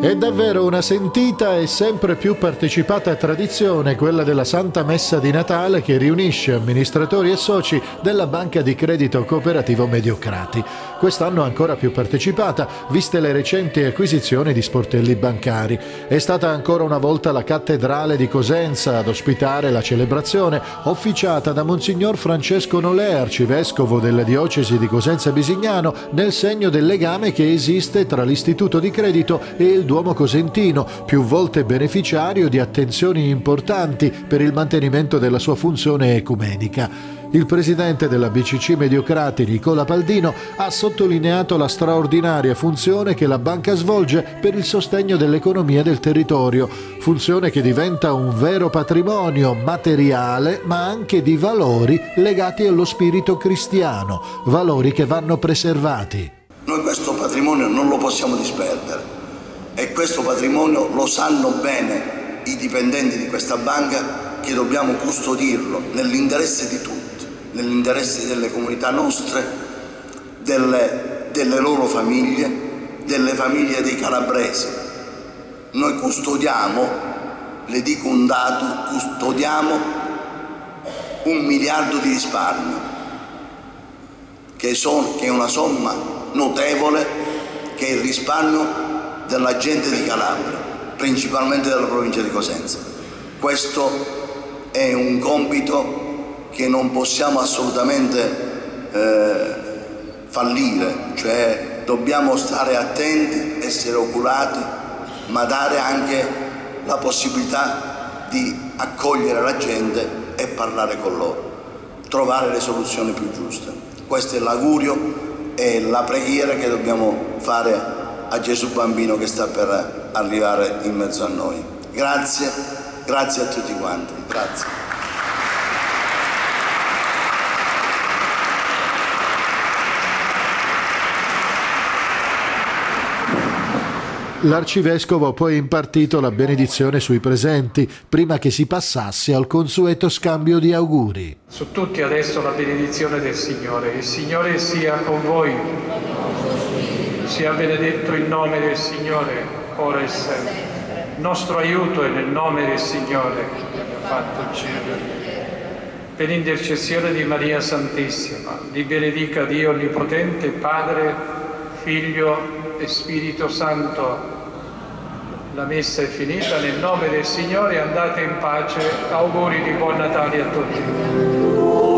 È davvero una sentita e sempre più partecipata tradizione quella della Santa Messa di Natale che riunisce amministratori e soci della Banca di Credito Cooperativo Mediocrati. Quest'anno ancora più partecipata, viste le recenti acquisizioni di sportelli bancari. È stata ancora una volta la cattedrale di Cosenza ad ospitare la celebrazione, officiata da Monsignor Francesco Nolè, arcivescovo della diocesi di Cosenza Bisignano, nel segno del legame che esiste tra l'istituto di credito e il Duomo Cosentino, più volte beneficiario di attenzioni importanti per il mantenimento della sua funzione ecumenica. Il presidente della BCC Mediocrati, Nicola Paldino, ha sottolineato la straordinaria funzione che la banca svolge per il sostegno dell'economia del territorio, funzione che diventa un vero patrimonio materiale ma anche di valori legati allo spirito cristiano, valori che vanno preservati. Noi questo patrimonio non lo possiamo disperdere e questo patrimonio lo sanno bene i dipendenti di questa banca che dobbiamo custodirlo nell'interesse di tutti, nell'interesse delle comunità nostre, delle, delle loro famiglie, delle famiglie dei calabresi. Noi custodiamo, le dico un dato, custodiamo un miliardo di risparmio, che, sono, che è una somma notevole, che è il risparmio della gente di Calabria, principalmente della provincia di Cosenza. Questo è un compito che non possiamo assolutamente eh, fallire, cioè dobbiamo stare attenti, essere oculati, ma dare anche la possibilità di accogliere la gente e parlare con loro, trovare le soluzioni più giuste. Questo è l'augurio e la preghiera che dobbiamo fare a Gesù bambino che sta per arrivare in mezzo a noi. Grazie, grazie a tutti quanti. Grazie. L'arcivescovo ha poi impartito la benedizione sui presenti, prima che si passasse al consueto scambio di auguri. Su tutti adesso la benedizione del Signore. Il Signore sia con voi sia benedetto il nome del Signore, ora e sempre. Il nostro aiuto è nel nome del Signore che ha fatto il cielo. Per l'intercessione di Maria Santissima, vi benedica Dio Onnipotente, Padre, Figlio e Spirito Santo. La messa è finita, nel nome del Signore andate in pace, auguri di buon Natale a tutti.